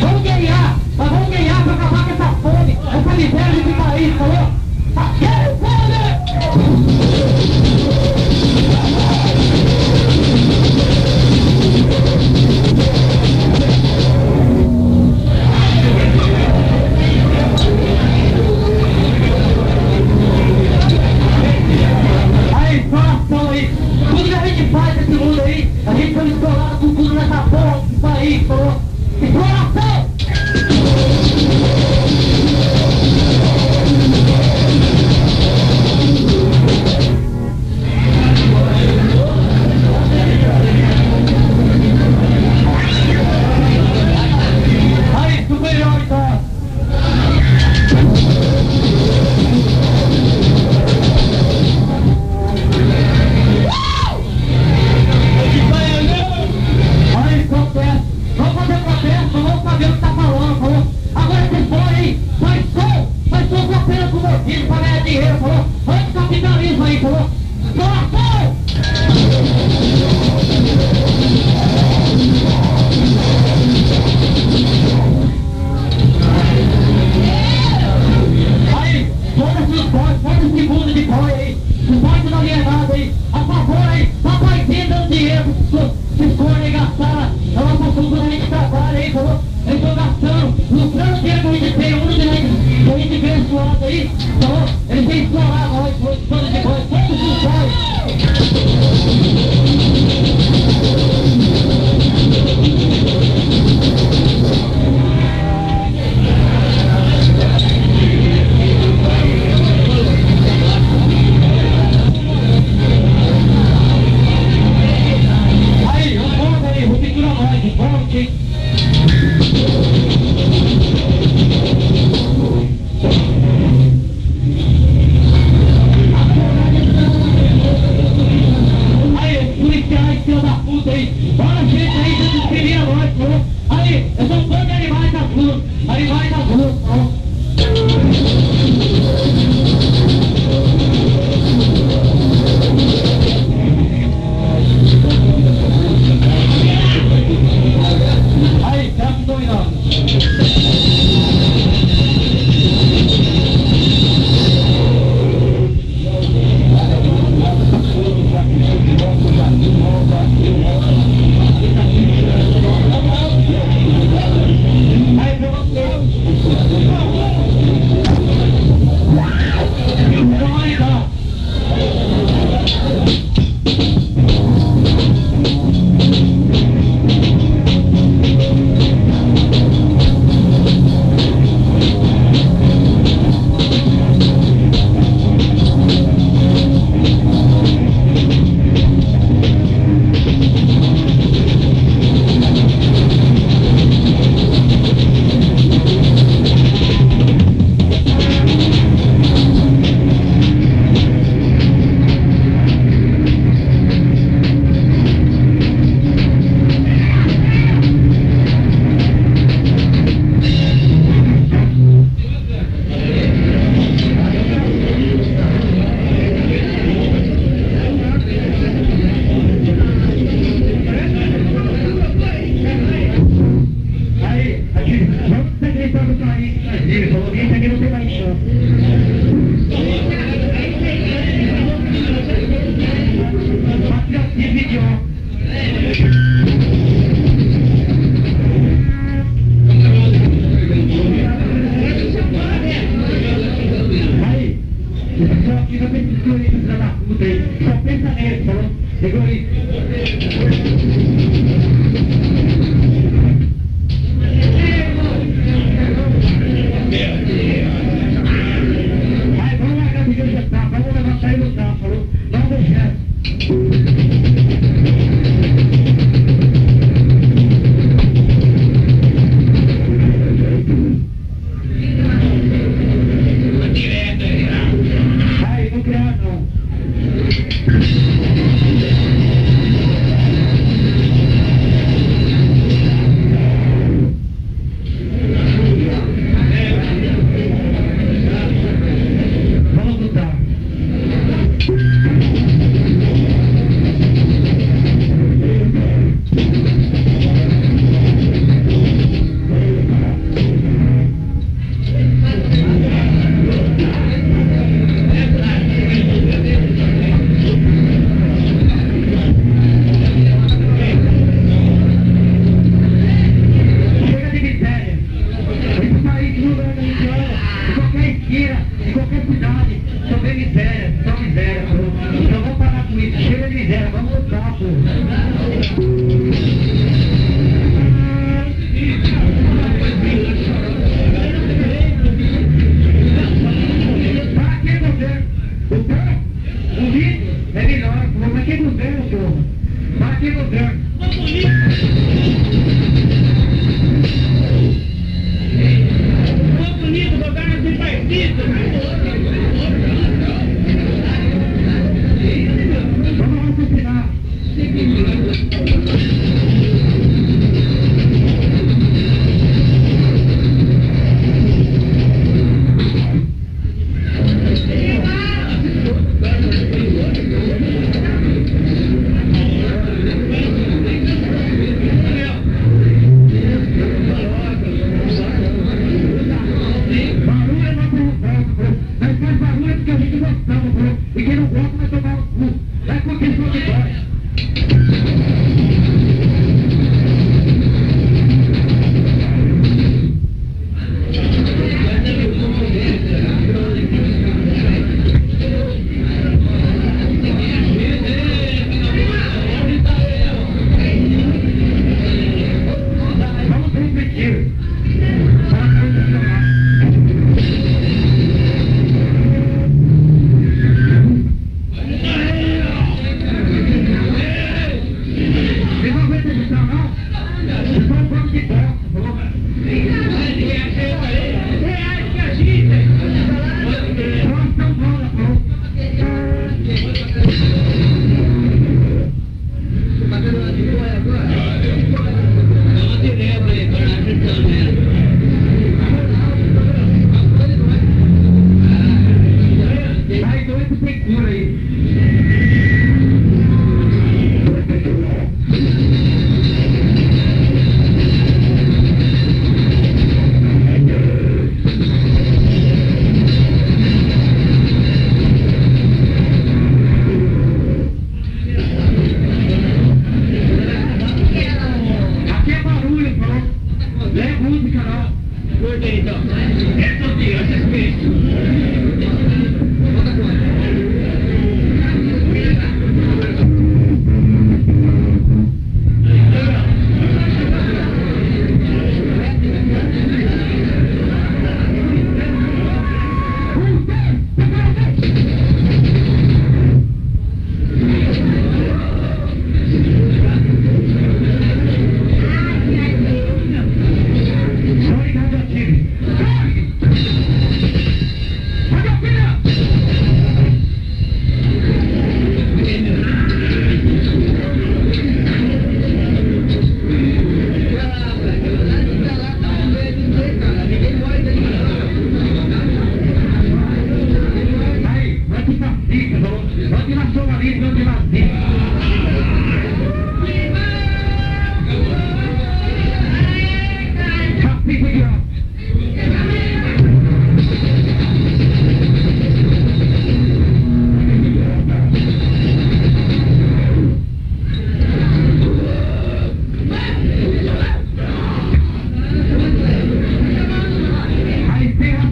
Vamos ganhar. mas vamos ganhar para acabar com essa fome, essa miséria desse país, falou? Tá tá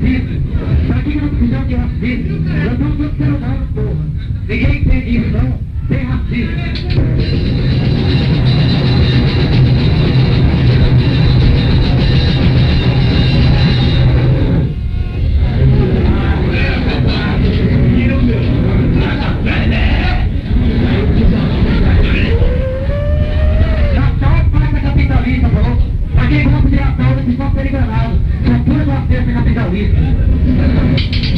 livre. Que não precisamos de racismo? Nós somos todos ser humanos, porra. Ninguém entende isso, não. Tem racismo. Virgen.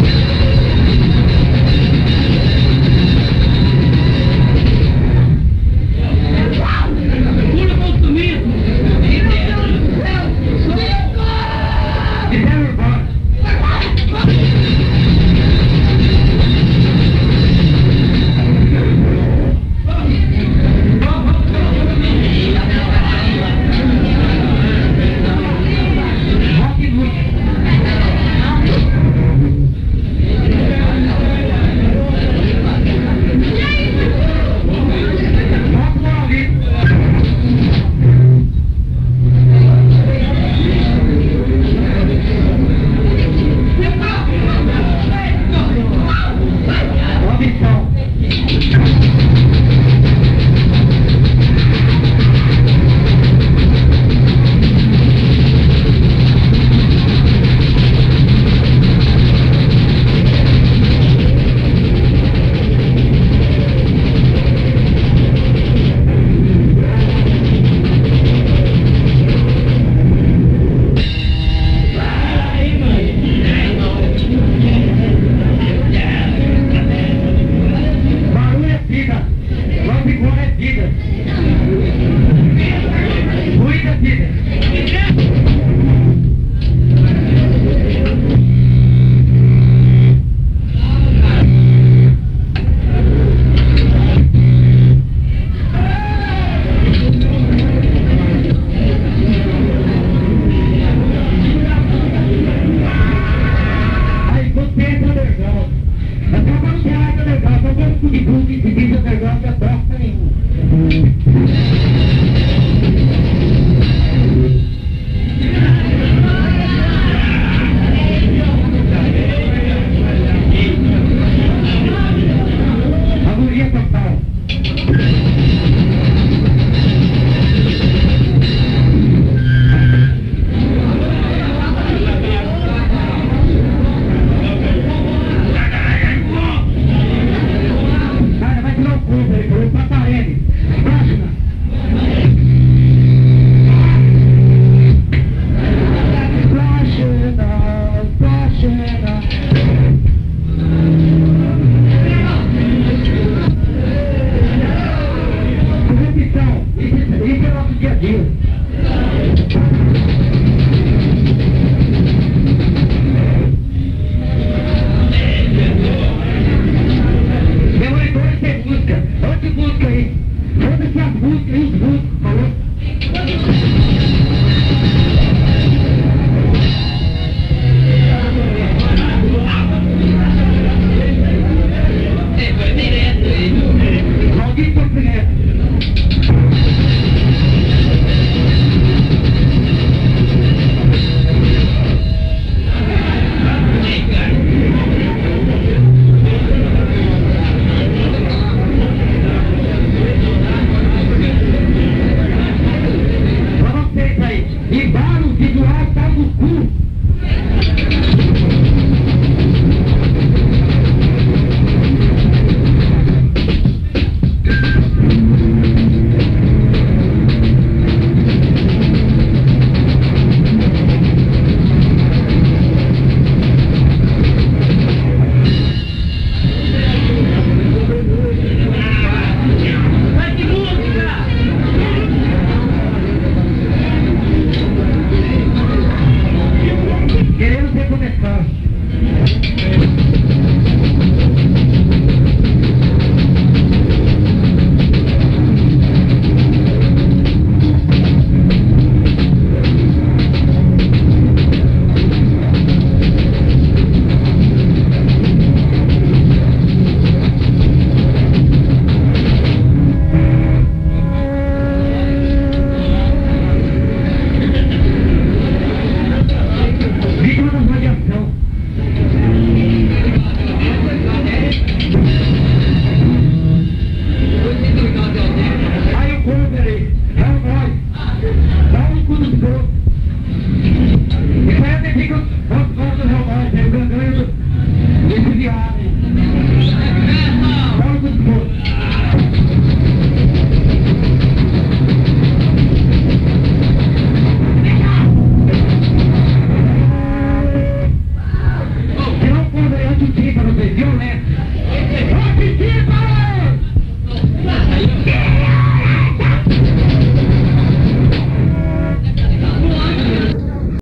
Ruth, Ruth,